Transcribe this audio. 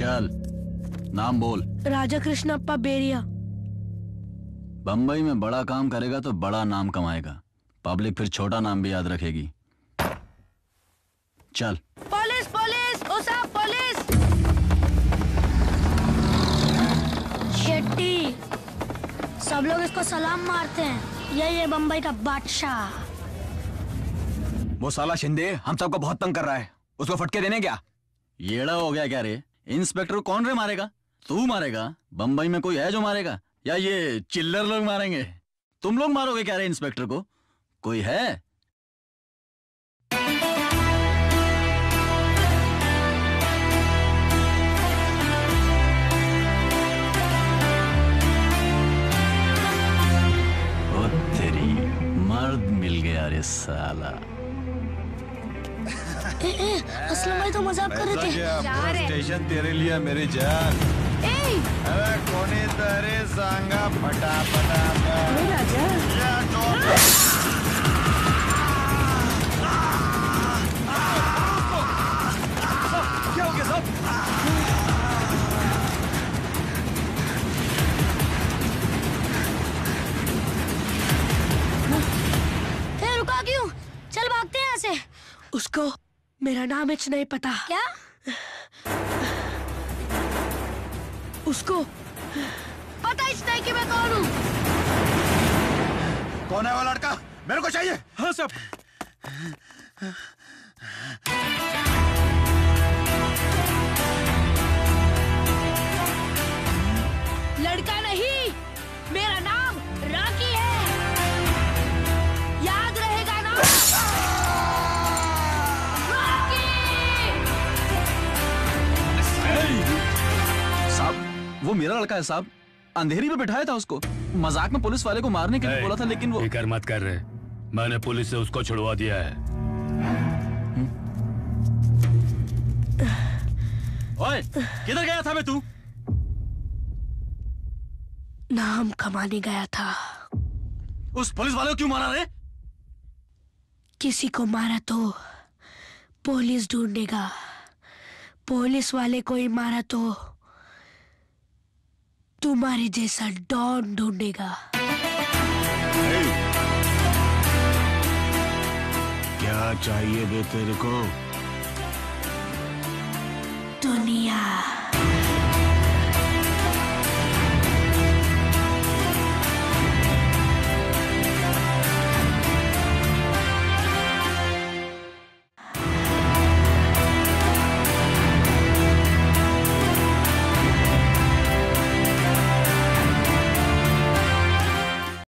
चल। नाम बोल। राजा कृष्णप्पा बेरिया। बम्बई में बड़ा काम करेगा तो बड़ा नाम कमाएगा। पब्लिक फिर छोटा नाम भी याद रखेगी। चल। पुलिस पुलिस साहब पुलिस। शेट्टी सब लोग इसको सलाम मारते हैं। यही है बम्बई का बादशाह। वो साला शिंदे हम सबको बहुत तंग कर रहा है। उसको फटके देने क्या? येड़ा हो गया क्या रे? इंस्पेक्टर कौन रे मारेगा? तू मारेगा? बम्बई में कोई है जो मारेगा? या ये चिल्लर लोग मारेंगे? तुम लोग मारोगे क्या रे इंस्पेक्टर को? कोई है? मर्द मिल गया रे साला। ए, ए, असलम भाई तो मज़ाक कर रहे थे स्टेशन तेरे लिए मेरी जान ए, अरे कोणी तरी सांगा फटाफट या डोर क्या हो गया साहब ए, रुका क्यों चल भागते हैं यहाँ उसको मेरा नाम इच नहीं पता। क्या? उसको पता इच नहीं कि मैं कौन हूँ? कौन है वो लड़का? मेरे को चाहिए। हाँ साहब। वो मेरा लड़का है साहब। अंधेरी में बिठाया था उसको। मज़ाक में पुलिस वाले को मारने के लिए बोला था लेकिन वो फिकर मत कर रहे। मैंने पुलिस से उसको छुड़वा दिया है। ओए किधर गया था मैं तू? नाम कमाने गया था। उस पुलिस वाले को क्यों मारा रे? किसी को मारा तो पुलिस ढूंढेगा। पुलिस वाले को ही मारा तो तुम्हारे जैसा डॉन ढूंढेगा। क्या चाहिए बे तेरे को?